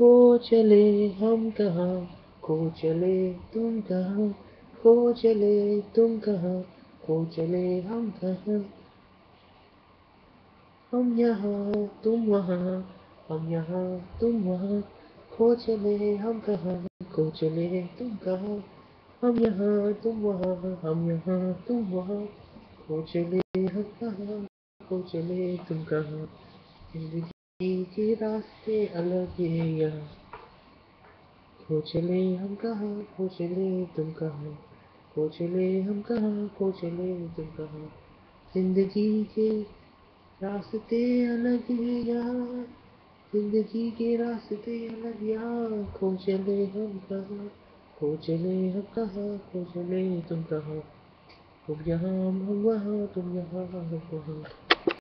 खो चले हम कहाँ? खो चले तुम कहाँ? खो चले तुम कहाँ? खो चले हम कहाँ? हम यहाँ, तुम वहाँ। हम यहाँ, तुम वहाँ। खो चले हम कहाँ? खो चले तुम कहाँ? हम यहाँ, तुम वहाँ। हम यहाँ, तुम वहाँ। खो चले हम कहाँ? खो चले तुम कहाँ? ज़िंदगी के रास्ते अलग है यहाँ। हम कहाँ खो चले तुम कहाँ। खो चले हम कहाँ खो चले तुम कहाँ। ज़िंदगी के रास्ते अलग है यहाँ। ज़िंदगी के रास्ते अलग यहाँ। खो हम कहाँ खो चले हम कहाँ खो चले तुम कहाँ। तुम यहाँ, हम वहाँ, तुम यहाँ, हम वहाँ।